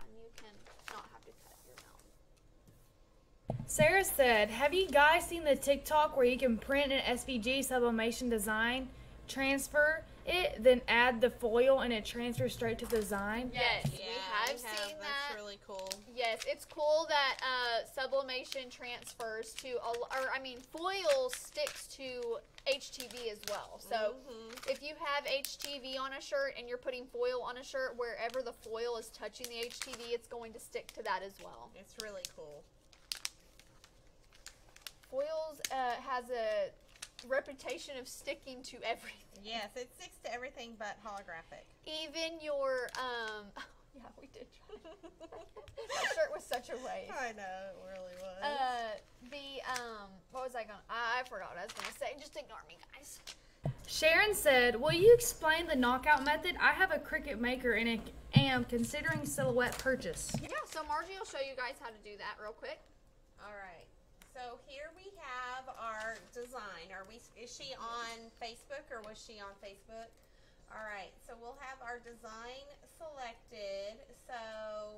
B: And you can not have to cut your mountain.
A: Sarah said, Have you guys seen the TikTok where you can print an SVG sublimation design, transfer it, then add the foil and it transfers straight to the design?
B: Yes,
C: Yeah,
B: we have seen
C: That's
B: that.
C: really cool.
B: Yes, it's cool that uh, sublimation transfers to, or I mean, foil sticks to HTV as well. So
C: Mhm.
B: if you have HTV on a shirt and you're putting foil on a shirt, wherever the foil is touching the HTV, it's going to stick to that as well.
C: It's really cool.
B: Foils uh, has a reputation of sticking to everything.
C: Yes, it sticks to everything but holographic.
B: Even your um yeah, we did try. that shirt was such a waste.
C: I know, it really was.
B: Uh the um what was I going to I I forgot what I was gonna say. Just ignore me guys.
A: Sharon said, Will you explain the knockout method? I have a Cricut maker and I am considering silhouette purchase.
B: Yeah, so Marji will show you guys how to do that real quick.
C: All right. So here we have our design. Are we? Is she on Facebook or was she on Facebook? All right. So we'll have our design selected. So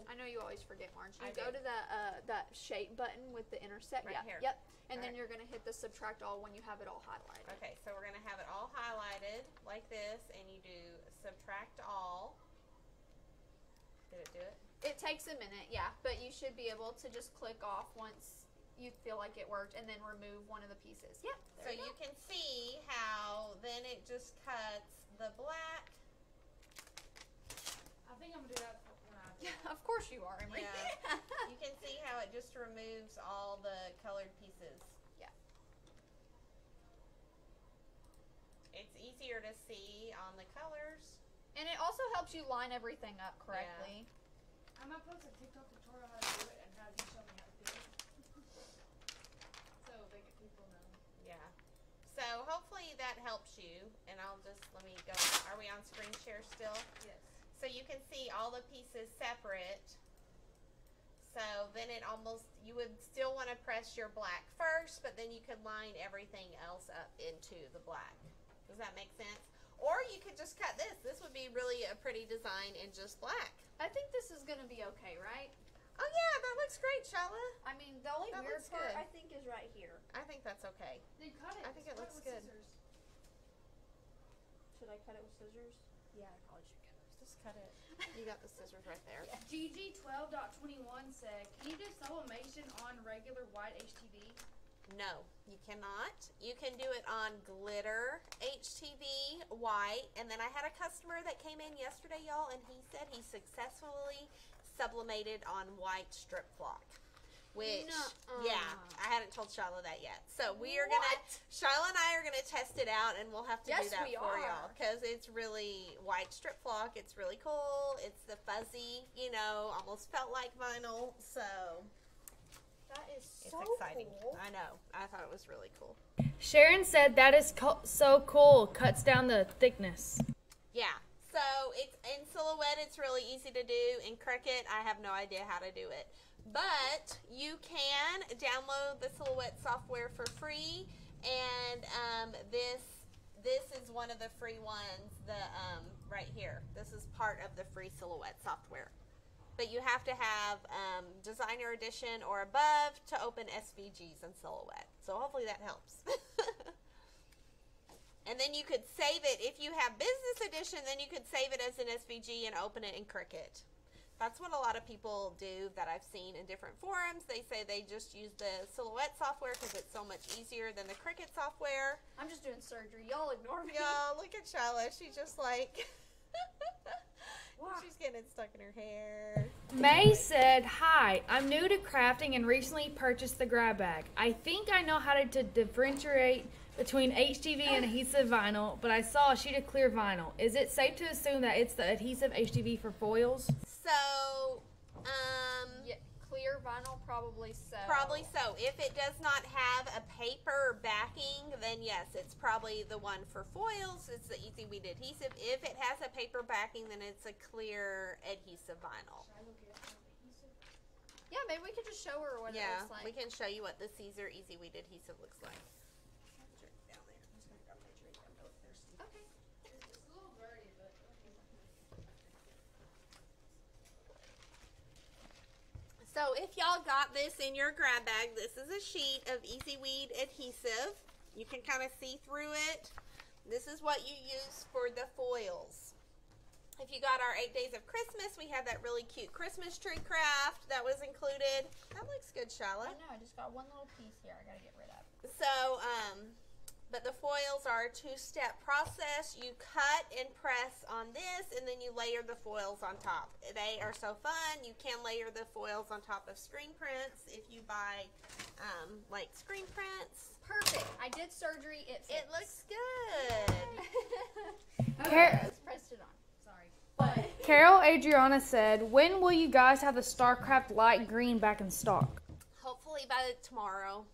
B: I know you always forget Marji.
C: I
B: You go
C: do.
B: to that uh that shape button with the intersect.
C: Right
B: yeah.
C: here.
B: Yep. And then
C: Alright.
B: you're gonna hit the subtract all when you have it all highlighted.
C: okay. So we're gonna have it all highlighted like this, and you do subtract all. Did it do it?
B: It takes a minute, yeah, but you should be able to just click off once you feel like it worked and then remove one of the pieces. Yep.
C: So
B: there
C: you can see how then it just cuts the black.
D: I think I'm gonna do that when I.
B: Yeah, of course you are, Emery.
C: Yeah. You can see how it just removes all the colored pieces.
B: Yeah.
C: It's easier to see on the colors.
B: And it also helps you line everything up correctly.
A: I'm gonna post a TikTok tutorial how to do it and have you show me how to do it. so they can people know.
C: Yeah. So hopefully that helps you. And I'll just let me go. Are we on screen share still?
A: Yes.
C: So you can see all the pieces separate. So then it almost, you would still want to press your black first, but then you could line everything else up into the black. Does that make sense? Or you could just cut this. This would be really a pretty design in just black.
B: I think this is gonna be okay, right?
C: Oh yeah, that looks great, Shyla.
B: I mean, the only
C: That
B: weird
C: looks
B: part
C: good.
B: I think is right here.
C: I think that's okay.
A: Then cut it.
C: I think it
A: cut
C: looks
A: with
C: good.
A: Scissors.
B: Should I cut it with scissors? Yeah, I probably should cut it.
C: Just cut it. You got the scissors right there.
A: GG12.21 said, Can you do sublimation on regular white HTV?
C: No, you cannot. You can do it on glitter HTV white. And then I had a customer that came in yesterday, y'all, and he said he successfully sublimated on white strip flock. Which,
B: Nuh-uh.
C: yeah, I hadn't told Shyla that yet. So we are gonna,
B: What?
C: Shyla and I are gonna test it out, and we'll have to
B: Yes,
C: do that
B: we
C: for y'all because it's really white strip flock. It's really cool. It's the fuzzy, you know, almost felt like vinyl. So
B: That is
C: it's
B: so
C: exciting.
B: cool.
C: I know. I thought it was really cool.
A: Sharon said that is co- so cool. Cuts down the thickness.
C: Yeah. So it's in silhouette. It's really easy to do. In Cricut, I have no idea how to do it, but you can download the silhouette software for free, and um, this this is one of the free ones. The um, right here. This is part of the free silhouette software. But you have to have um, designer edition or above to open SVGs in silhouette. So hopefully that helps. And then you could save it if you have business edition. Then you could save it as an SVG and open it in Cricut. That's what a lot of people do that I've seen in different forums. They say they just use the Silhouette software because it's so much easier than the Cricut software.
B: I'm just doing surgery. Y'all ignore me.
C: Y'all, look at Shyla. She's just like. She's getting it stuck in her hair.
A: May said, Hi, I'm new to crafting and recently purchased the grab bag. I think I know how to, to differentiate between HTV and adhesive vinyl, but I saw a sheet of clear vinyl. Is it safe to assume that it's the adhesive HTV for foils?
C: So, um.
B: Yeah, clear vinyl, probably so.
C: Probably so. If it does not have a paper backing, then yes, it's probably the one for foils. It's the Easy Weed adhesive. If it has a paper backing, then it's a clear adhesive vinyl.
B: Yeah, maybe we could just show her what
C: yeah,
B: it looks like.
C: Yeah, we can show you what the Siser Easy Weed adhesive looks like. So if y'all got this in your grab bag, this is a sheet of Easy Weed adhesive. You can kind of see through it. This is what you use for the foils. If you got our eight days of Christmas, we had that really cute Christmas tree craft that was included. That looks good,
B: I
C: Charlotte.
B: know, I just got one little piece here I gotta get rid of.
C: So, um, but the foils are a two-step process. You cut and press on this, and then you layer the foils on top. They are so fun. You can layer the foils on top of screen prints if you buy, um, like screen prints.
B: Perfect. I did surgery. It
C: It looks good.
A: Car-
B: I just pressed it on. Sorry.
A: Carol Adriana said, When will you guys have the StarCraft light green back in stock?
C: Hopefully by tomorrow.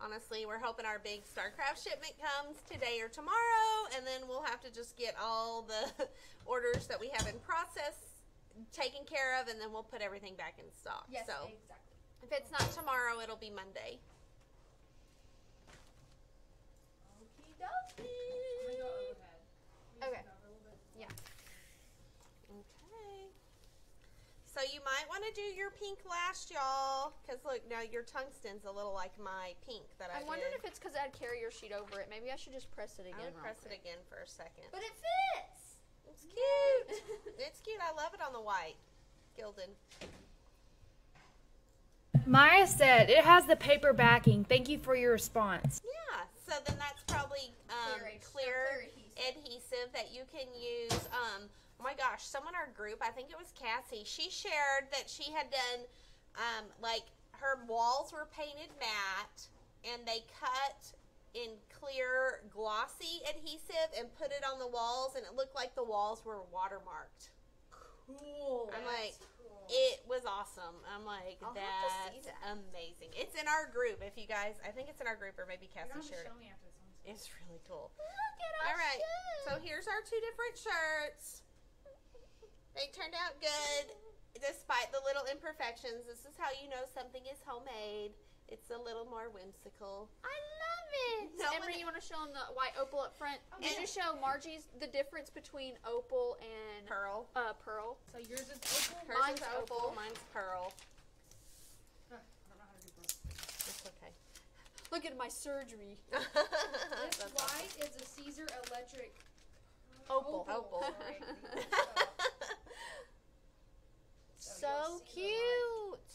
C: Honestly, we're hoping our big StarCraft shipment comes today or tomorrow, and then we'll have to just get all the orders that we have in process taken care of, and then we'll put everything back in stock.
B: Yes,
C: so
B: exactly.
C: if it's not tomorrow, it'll be Monday.
B: Okay. Yeah.
C: Okay. So you might want to do your pink last, y'all, because look, now your tungsten's a little like my pink that I
B: I'm wondering
C: did.
B: if it's because I had carrier sheet over it. Maybe I should just press it again.
C: gonna
B: real
C: press it again for a second.
B: But it fits.
C: It's cute. it's cute. I love it on the white. Gilded.
A: Maya said, It has the paper backing. Thank you for your response.
C: Yeah. So then that's probably um,
B: Clear H-
C: clear,
B: so clear
C: adhesive. that you can use. Um, oh my gosh, someone in our group, I think it was Cassie, she shared that she had done um, like her walls were painted matte and they cut in clear glossy adhesive and put it on the walls, and it looked like the walls were watermarked.
A: Cool.
C: I'm like,
D: cool.
C: It was awesome. I'm like,
B: I'll have to see
C: that's
B: that.
C: amazing. It's in our group. If you guys, I think it's in our group, or maybe Cassie shared it.
D: show me after this one.
C: It's really cool.
B: Look at our
C: right.
B: shoes.
C: So here's our two different shirts. They turned out good, despite the little imperfections. This is how you know something is homemade. It's a little more whimsical.
B: I love it.
C: No
B: Emery,
C: one-
B: you want to show them the white opal up front?
D: Oh,
B: Did
C: yeah.
B: you show Marji's the difference between opal and
C: Pearl.
B: uh, pearl?
A: So yours is opal.
C: Hers
B: Mine's
C: is opal.
B: opal.
C: Mine's pearl.
D: Ugh, I don't know how to do both.
C: It's okay.
B: Look at my surgery.
D: This
C: That's awesome.
D: white is a Siser electric
B: Opal.
C: Opal.
D: Sorry.
B: So
D: you'll
B: cute.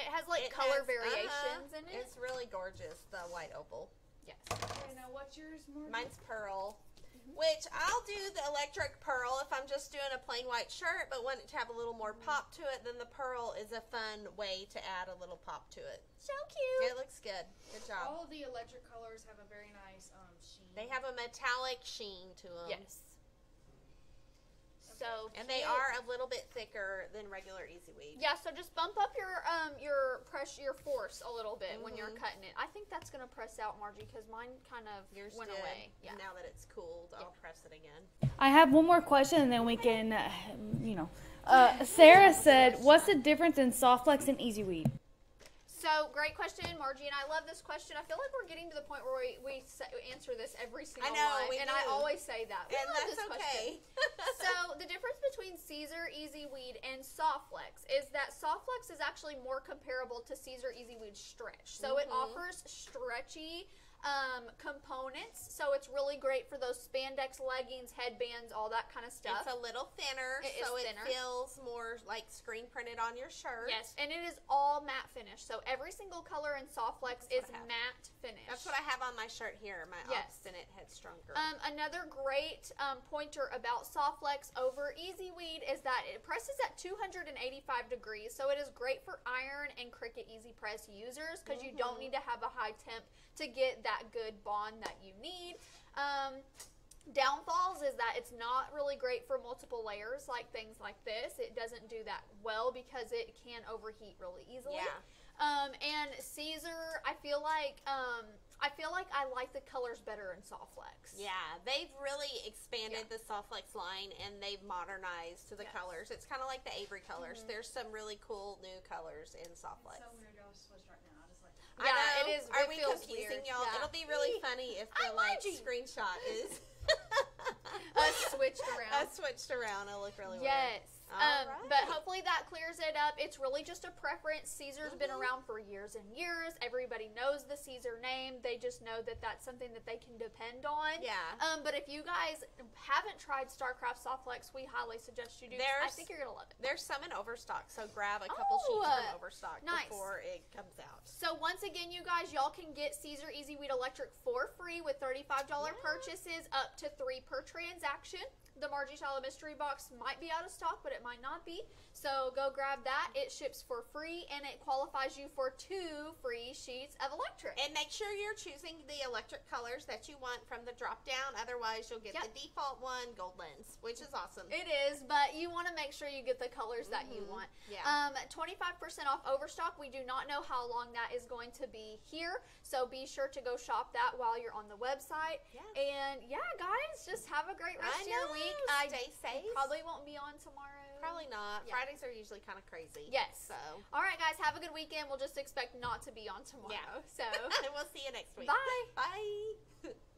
B: It has like
C: It
B: color
C: has-
B: variations
C: uh-huh.
B: in it.
C: It's really gorgeous, the white opal.
B: yes.
A: Okay, now what's yours, Morgan?
C: Mine's pearl. Which I'll do the electric pearl if I'm just doing a plain white shirt, but want it to have a little more pop to it, then the pearl is a fun way to add a little pop to it.
B: So cute.
C: It looks good. Good job.
D: All of the electric colors have a very nice um, sheen.
C: They have a metallic sheen to them.
B: Yes. So
C: And they
B: cute.
C: are a little bit thicker than regular Easy Weed.
B: Yeah, so just bump up your um your pressure your force a little bit when you're
C: Mhm.
B: cutting it. I think that's gonna press out, Marji, because mine kind of
C: Yours
B: went
C: did.
B: away. Yeah.
C: Now that it's cooled, I'll press it again.
A: I have one more question, and then we can, uh, you know. Uh, Sarah said, "What's the difference in Softflex and Easy Weed?"
B: So great question, Marji, and I love this question. I feel like we're getting to the point where we, we answer this every single
C: know,
B: live,
C: we
B: and I always say that. We
C: and
B: love
C: that's
B: this question.
C: okay.
B: so the difference between Siser Easy Weed and Softflex is that Softflex is actually more comparable to Siser Easy Weed Stretch. So it
C: Mhm.
B: offers stretchy um, components. So it's really great for those spandex leggings, headbands, all that kind of stuff.
C: It's a little thinner,
B: It
C: so
B: thinner.
C: it feels more like screen printed on your shirt.
B: Yes, and it is all matte finish. So every single color in Softflex is
C: what I have.
B: matte finish.
C: That's what I have on my shirt here, my
B: Yes.
C: obstinate.
B: Um, another great um, pointer about Softflex over Easy Weed is that it presses at 285 degrees, so it is great for iron and Cricut Easy Press users because you don't need to have a high temp to get that good bond that you need. Um, downfalls is that it's not really great for multiple layers like things like this. It doesn't do that well because it can overheat really easily.
C: Yeah.
B: Um, and Siser, I feel like um, I feel like I like the colors better in Softflex.
C: Yeah, they've really expanded the Softflex line and they've modernized to the
B: Yes.
C: colors. It's kind of like the Avery colors. There's some really cool new colors in
D: It's
C: Softflex.
D: so weird. Y'all switched right now. I just like.
C: I
B: Yeah,
C: know.
B: it is-
C: Are
B: it
C: we confusing
B: weird.
C: y'all?
B: Yeah.
C: It'll be really funny if the
B: I'm
C: like
B: Marji.
C: screenshot is
B: Us switched around.
C: us switched around. It'll look really weird.
B: Yes.
C: weird.
B: Um,
C: All
B: But hopefully that clears it up. It's really just a preference. Siser's been
C: Mhm.
B: around for years and years. Everybody knows the Siser name. They just know that that's something that they can depend on.
C: Yeah.
B: Um, but if you guys haven't tried StarCraft Softflex, we highly suggest you do. I think you're gonna love it.
C: There's some in Overstock, so grab a couple
B: Oh,
C: sheets from Overstock
B: nice.
C: before it comes out.
B: So once again, you guys, y'all can get Siser Easy Weed Electric for free with thirty-five dollar
C: Yeah.
B: purchases, up to three per transaction. The Marji Shyla mystery box might be out of stock, but it might not be. So go grab that. It ships for free, and it qualifies you for two free sheets of electric.
C: And make sure you're choosing the electric colors that you want from the drop down. Otherwise, you'll get
B: Yep.
C: the default one, gold lens, which is awesome.
B: It is, but you want to make sure you get the colors that you
C: Mhm.
B: want.
C: Yeah.
B: Um, 25% off Overstock. We do not know how long that is going to be here, so be sure to go shop that while you're on the website.
C: Yeah.
B: And yeah, guys, just have a great rest
C: I
B: of your
C: know.
B: week.
C: Stay safe.
B: probably won't be on tomorrow.
C: Probably not.
B: Yeah.
C: Fridays are usually kind of crazy.
B: Yes.
C: So
B: All right, guys, have a good weekend. We'll just expect not to be on tomorrow.
C: Yeah.
B: So
C: we'll see you next week.
B: bye.
C: Bye.